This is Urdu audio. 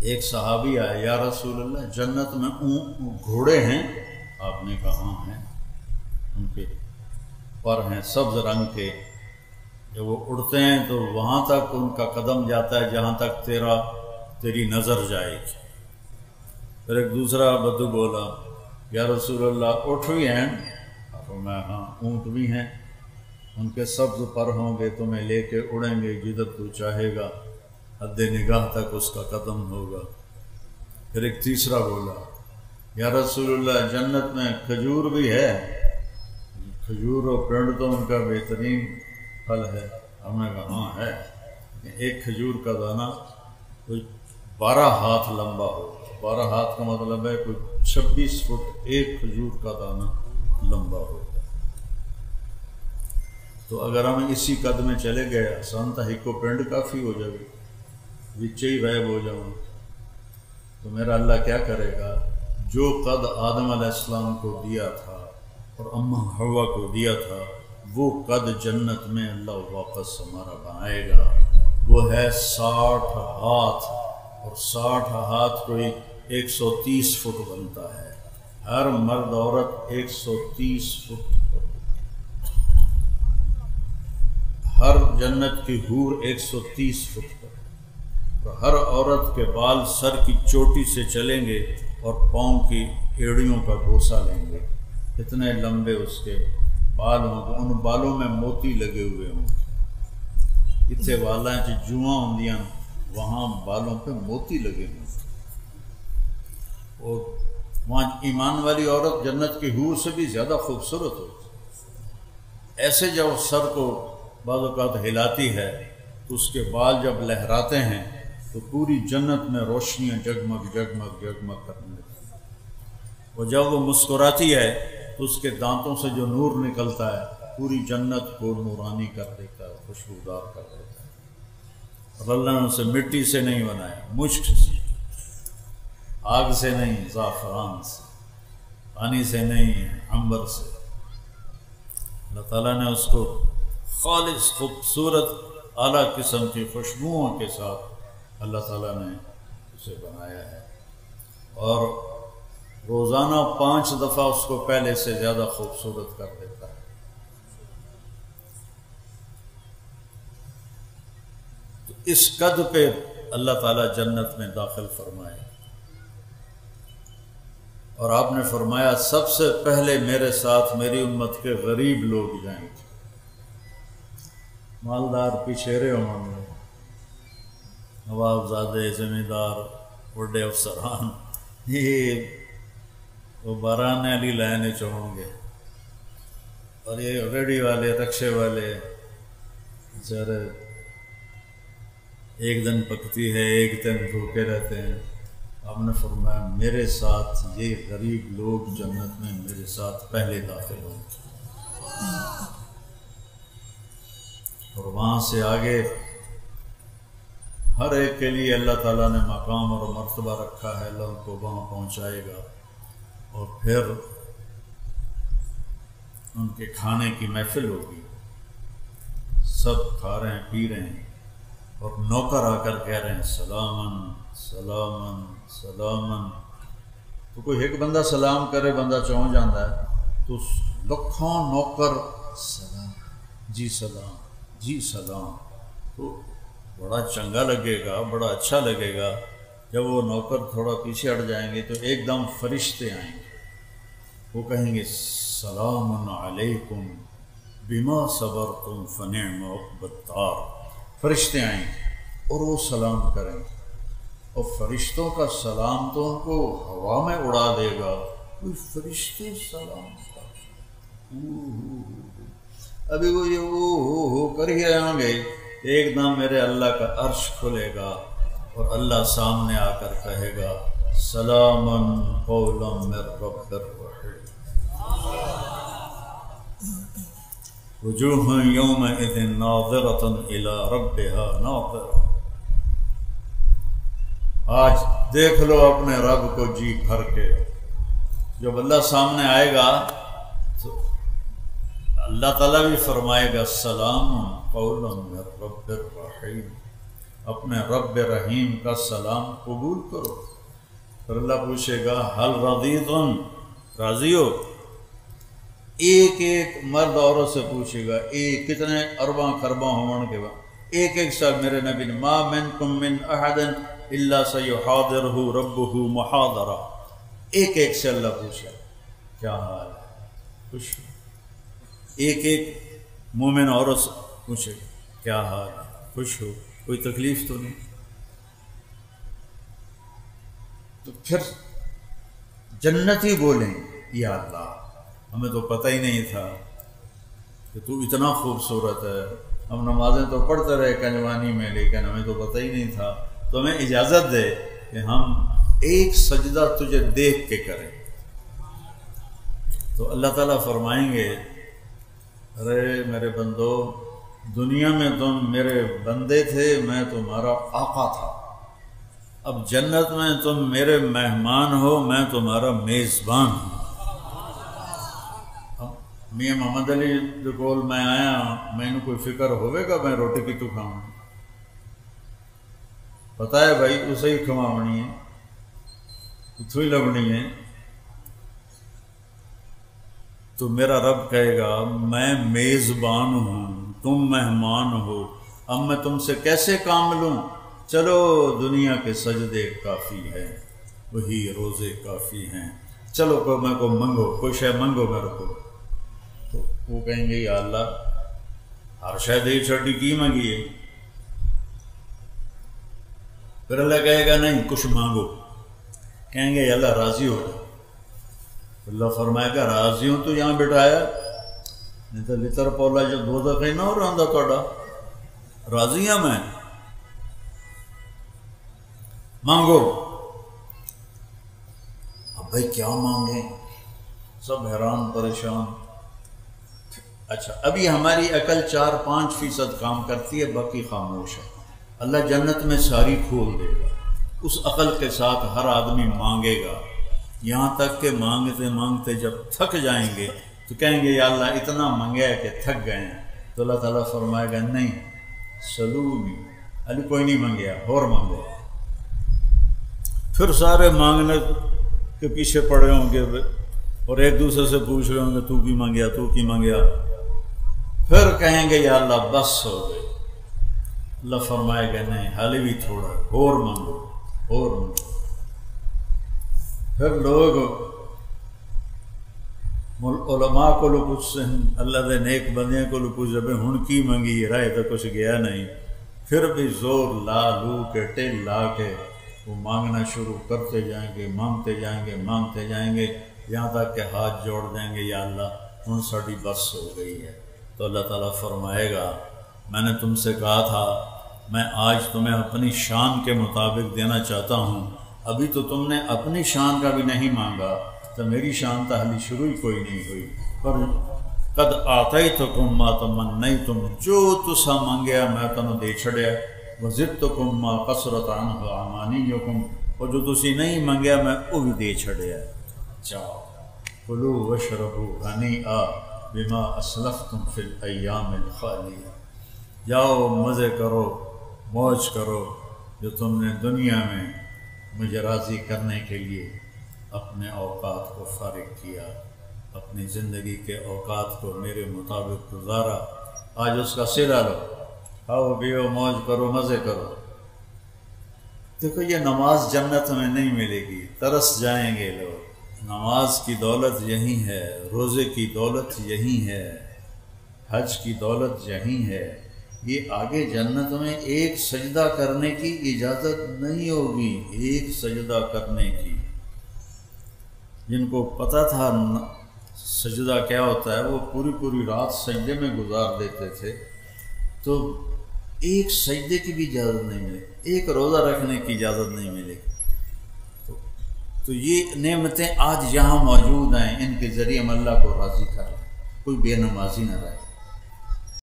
ایک صحابی آئے، یا رسول اللہ، جنت میں اون گھوڑے ہیں، آپ نے کہا ہاں ہیں، ان کے پر ہیں سبز رنگ کے۔ جب وہ اڑتے ہیں تو وہاں تک ان کا قدم جاتا ہے، جہاں تک تیرا، تیری نظر جائے گی۔ پھر ایک دوسرا بدو بولا، یا رسول اللہ، اٹھ بھی ہیں؟ میں ہاں اونٹ بھی ہیں۔ ان کے سبز پر ہوں گے، تمہیں لے کے اڑیں گے، جدھر تو چاہے گا۔ حد نگاہ تک اس کا قدم ہوگا۔ پھر ایک تیسرا بولا، یا رسول اللہ، جنت میں کھجور بھی ہے۔ کھجور اور پینڈ تو ان کا بہترین پھل ہے۔ ہم نے کہا ہاں ہے۔ یعنی ایک کھجور کا دانہ کوئی بارہ ہاتھ لمبا ہو۔ بارہ ہاتھ کا مطلب ہے کوئی چھبیس فٹ ایک کھجور کا دانہ لمبا ہو۔ تو اگر ہم اسی قد میں چلے گئے، آسان تھا ہکو پینڈ کافی ہو جائے۔ بچے ہی غائب ہو جاؤں۔ تو میرا اللہ کیا کرے گا؟ جو قد آدم علیہ السلام کو دیا تھا اور اماں ہوا کو دیا تھا، وہ قد جنت میں اللہ واپس ہمارا بنائے گا۔ وہ ہے ساٹھ ہاتھ اور ساٹھ ہاتھ کوئی ایک سو تیس فٹ بنتا ہے۔ ہر مرد عورت ایک سو تیس فٹ۔ ہر جنت کی حور ایک سو تیس فٹ۔ پر اور ہر عورت کے بال سر کی چوٹی سے چلیں گے اور پاؤں کی ایڑیوں کا گوسا لیں گے۔ اتنے لمبے اس کے بال ہوں گے، ان بالوں میں موتی لگے ہوئے ہوں گے۔ اتنے والا جواں ہوں وہاں بالوں پہ موتی لگے ہوں اور وہاں ایمان والی عورت جنت کی حور سے بھی زیادہ خوبصورت ہوتی ایسے جب سر کو بعض اوقات ہلاتی ہے، تو اس کے بال جب لہراتے ہیں تو پوری جنت میں روشنیاں جگمگ جگمگ جگمگ کرنے لگتی اور جب وہ مسکراتی ہے تو اس کے دانتوں سے جو نور نکلتا ہے، پوری جنت کو نورانی کر دیتا ہے، خوشبودار کر دیتا ہے۔ اور اللہ نے اسے مٹی سے نہیں بنایا، مشک سے، آگ سے نہیں، زعفران سے، پانی سے نہیں عمبر سے۔ اللہ تعالیٰ نے اس کو خالص، خوبصورت، اعلیٰ قسم کی خوشبوؤں کے ساتھ اللہ تعالیٰ نے اسے بنایا ہے۔ اور روزانہ پانچ دفعہ اس کو پہلے سے زیادہ خوبصورت کر دیتا ہے۔ تو اس قد پہ اللہ تعالیٰ جنت میں داخل فرمائے۔ اور آپ نے فرمایا، سب سے پہلے میرے ساتھ میری امت کے غریب لوگ جائیں گے۔ مالدار پچھیرے ہوں گے نواب زادے ذمہ دار بڑے افسران، یہ وہ باران علی لائن چڑھوں گے۔ اور یہ ریڈی والے، رکشے والے، بیچارے، ایک دن پکتی ہے، ایک دن بھوکے رہتے ہیں۔ آپ نے فرمایا، میرے ساتھ یہ غریب لوگ جنت میں میرے ساتھ پہلے داخل ہوں اور وہاں سے آگے ہر ایک کے لیے اللہ تعالیٰ نے مقام اور مرتبہ رکھا ہے، اللہ ان کو وہاں پہنچائے گا۔ اور پھر ان کے کھانے کی محفل ہوگی۔ سب کھا رہے ہیں، پی رہے ہیں۔ اور نوکر آ کر کہہ رہے ہیں سلامن سلامن سلامن تو کوئی ایک بندہ سلام کرے، بندہ چون جانا ہے، تو لکھوں نوکر، سلام۔ جی سلام جی سلام۔ تو بڑا چنگا لگے گا، بڑا اچھا لگے گا۔ جب وہ نوکر تھوڑا پیچھے ہٹ جائیں گے تو ایک دم فرشتے آئیں گے۔ وہ کہیں گے، سلام علیکم، بما صبر تم فن بتار فرشتے آئیں گے اور وہ سلام کریں گے۔ اور فرشتوں کا سلام تو ان کو ہوا میں اڑا دے گا۔ کوئی فرشتے سلام ابھی وہ یہ ہو ہو کر ہی رہیں گے۔ ایک دم میرے اللہ کا عرش کھلے گا اور اللہ سامنے آ کر کہے گا سلامن وجوہ یوم الى ربها ناظرہ آج دیکھ لو اپنے رب کو جی بھر کے۔ جب اللہ سامنے آئے گا تو اللہ تعالیٰ بھی فرمائے گا سلام رب الرحیم۔ اپنے رب رحیم کا سلام قبول کرو۔ پھر اللہ پوچھے گا حل رضیتم راضی ہو؟ ایک ایک مرد عورت سے پوچھے گا ایک کتنے ارباں خرباں ہون کے بعد؟ ایک ایک سال میرے نبی نے، ما منکم من احد الا سیحاضرہ ربہ محاضرہ۔ ایک ایک سے اللہ پوچھا کیا حال ہے؟ خوش ایک ایک مومن عورت سے پوچھے کیا حال خوش ہو۔ کوئی تکلیف تو نہیں؟ تو پھر جنتی بولیں یا اللہ، ہمیں تو پتہ ہی نہیں تھا کہ تو اتنا خوبصورت ہے۔ ہم نمازیں تو پڑھتے رہے کنجوانی میں، لیکن ہمیں تو پتہ ہی نہیں تھا۔ تو ہمیں اجازت دے کہ ہم ایک سجدہ تجھے دیکھ کے کریں۔ تو اللہ تعالیٰ فرمائیں گے، ارے میرے بندو دنیا میں تم میرے بندے تھے، میں تمہارا آقا تھا۔ اب جنت میں تم میرے مہمان ہو، میں تمہارا میزبان ہوں۔ میاں محمد علی جو کول میں آیا، میں نے کوئی فکر ہوئے گا میں روٹی کی تو کھاؤں؟ پتا ہے بھائی، اسے ہی کھماونی ہے اتو ہی لبنی ہے۔ تو میرا رب کہے گا، میں میزبان ہوں۔ تم مہمان ہو۔ اب میں تم سے کیسے کام لوں؟ چلو، دنیا کے سجدے کافی ہے وہی روزے کافی ہیں۔ چلو، کو میں کو منگو، کوئی شے منگو میرے کو۔ تو وہ کہیں گے، یا اللہ، ہر شاید ایک چھٹی کی مانگی ہے پھر اللہ کہے گا، نہیں، کچھ مانگو۔ کہیں گے، یا اللہ، راضی ہو اللہ فرمائے گا، راضی ہوں تو یہاں بٹھایا۔ نہیں تو لطر پولا جو دو دفعہ نہ ہو رہا تھوڑا راضی ہوں میں مانگو اب بھائی کیا مانگیں سب حیران پریشان اچھا ابھی ہماری عقل چار پانچ فیصد کام کرتی ہے باقی خاموش ہے اللہ جنت میں ساری کھول دے گا۔ اس عقل کے ساتھ ہر آدمی مانگے گا۔ یہاں تک کہ مانگتے مانگتے جب تھک جائیں گے تو کہیں گے، یا اللہ، اتنا منگے کہ تھک گئے ہیں۔ تو اللہ تعالیٰ فرمائے گا، نہیں سلونی علی، کوئی نہیں منگیا اور مانگو پھر سارے مانگنے کے پیچھے پڑے ہوں گے۔ اور ایک دوسرے سے پوچھ رہے ہوں گے، تو کی مانگیا تو کی مانگیا پھر کہیں گے، یا اللہ، بس ہو گئے۔ اللہ فرمائے گا، نہیں، حالی بھی تھوڑا اور مانگو اور مانگو پھر لوگ علماء کو لو پوچھ اللہ دے نیک بندیاں کو لو پوچھ جب ہن کی منگی رائے تو کچھ گیا نہیں۔ پھر بھی زور لا لو کے، ٹیل لا کے، وہ مانگنا شروع کرتے جائیں گے، مانگتے جائیں گے، مانگتے جائیں گے۔ یہاں تک کہ ہاتھ جوڑ دیں گے، یا اللہ، ہن ساڑی بس ہو گئی ہے۔ تو اللہ تعالیٰ فرمائے گا، میں نے تم سے کہا تھا، میں آج تمہیں اپنی شان کے مطابق دینا چاہتا ہوں۔ ابھی تو تم نے اپنی شان کا بھی نہیں مانگا۔ تو میری شان تو حالی شروع ہی کوئی نہیں ہوئی۔ پر قد آتا ہی تو کم ماں تو من نہیں تم جو تسا مانگیا میں تنہوں دے چھڑیا۔ وہ ضد تو کم ماں قصرت آمانی جو کم اور جو تسی نہیں مانگیا میں وہ بھی دے چھڑیا۔ جاؤ کلو وشربو غنی آ بما اسلفتم فی الایام الخالیہ۔ جاؤ، مزے کرو، موج کرو، جو تم نے دنیا میں مجھے راضی کرنے کے لیے اپنے اوقات کو فارغ کیا۔ اپنی زندگی کے اوقات کو میرے مطابق گزارا۔ آج اس کا سلا لو۔ کھاؤ، پیو، موج کرو، مزے کرو۔ دیکھو، یہ نماز جنت میں نہیں ملے گی۔ ترس جائیں گے لوگ۔ نماز کی دولت یہی ہے، روزے کی دولت یہی ہے، حج کی دولت یہی ہے۔ یہ آگے جنت میں ایک سجدہ کرنے کی اجازت نہیں ہوگی۔ ایک سجدہ کرنے کی۔ جن کو پتہ تھا سجدہ کیا ہوتا ہے، وہ پوری پوری رات سجدے میں گزار دیتے تھے۔ تو ایک سجدے کی بھی اجازت نہیں ملے ایک روزہ رکھنے کی اجازت نہیں ملے تو تو یہ نعمتیں آج یہاں موجود ہیں، ان کے ذریعے ہم اللہ کو راضی کر رہے ہیں۔ کوئی بے نمازی نہ رہے۔